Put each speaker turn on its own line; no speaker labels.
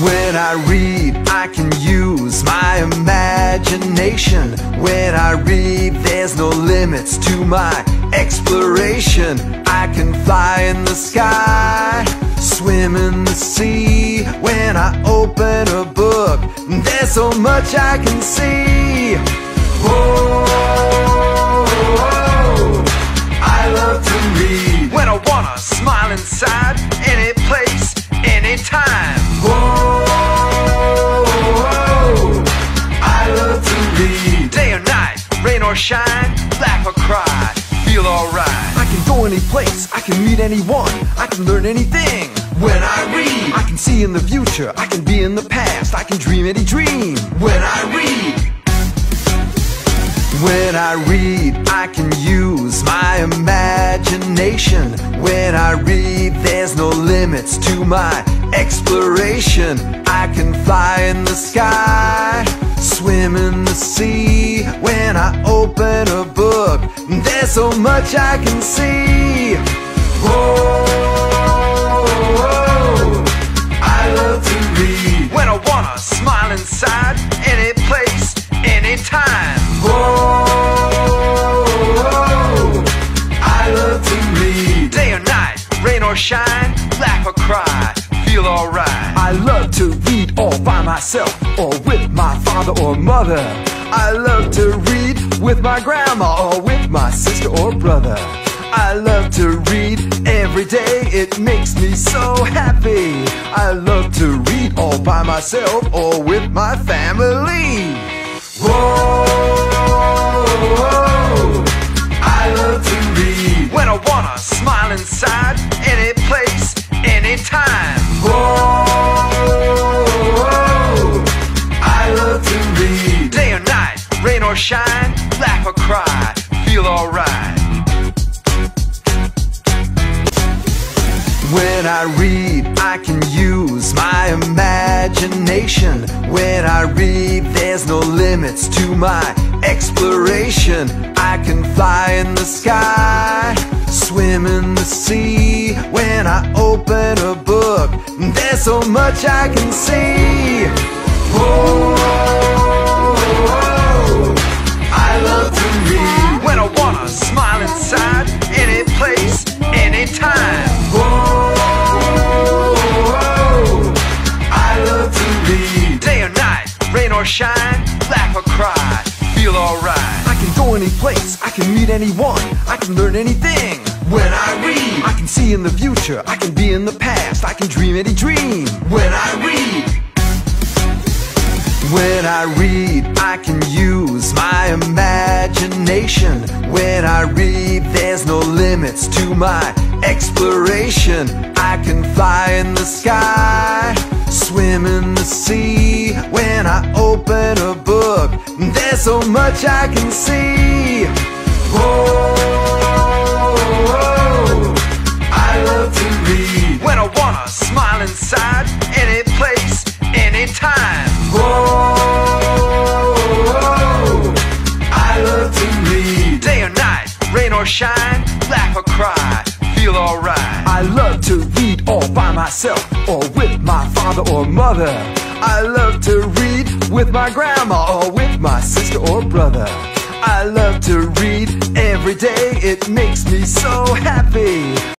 When I read, I can use my imagination. When I read, there's no limits to my exploration. I can fly in the sky, swim in the sea. When I open a book, there's so much I can see. Rain or shine, laugh or cry, feel alright. I can go any place, I can meet anyone, I can learn anything. When I read, I can see in the future, I can be in the past, I can dream any dream. When I read, when I read, I can use my imagination. When I read, there's no limits to my exploration. I can fly in the sky, swim in the sea. Open a book, there's so much I can see. Oh, I love to read. When I wanna smile inside, any place, any anytime. Oh, I love to read. Day or night, rain or shine, laugh or cry, feel alright. I love to read all by myself or with my father or mother. I love to read with my grandma or with my sister or brother. I love to read every day, it makes me so happy. I love to read all by myself or with my family. Whoa, or shine, laugh or cry, feel alright. When I read, I can use my imagination. When I read, there's no limits to my exploration. I can fly in the sky, swim in the sea. When I open a book, there's so much I can see. Oh, any place, I can meet anyone, I can learn anything. When I read, I can see in the future, I can be in the past, I can dream any dream. When I read, when I read, I can use my imagination. When I read, there's no limits to my exploration. I can fly in the sky, swim in the sea. When I open a book, there's so much I can see. Oh, I love to read. When I wanna smile inside, any place, anytime. Oh, I love to read. Day or night, rain or shine, laugh or cry, feel alright. I love to read all by myself or with my father or mother. I love to read with my grandma or with my sister or brother. I love to read every day, it makes me so happy.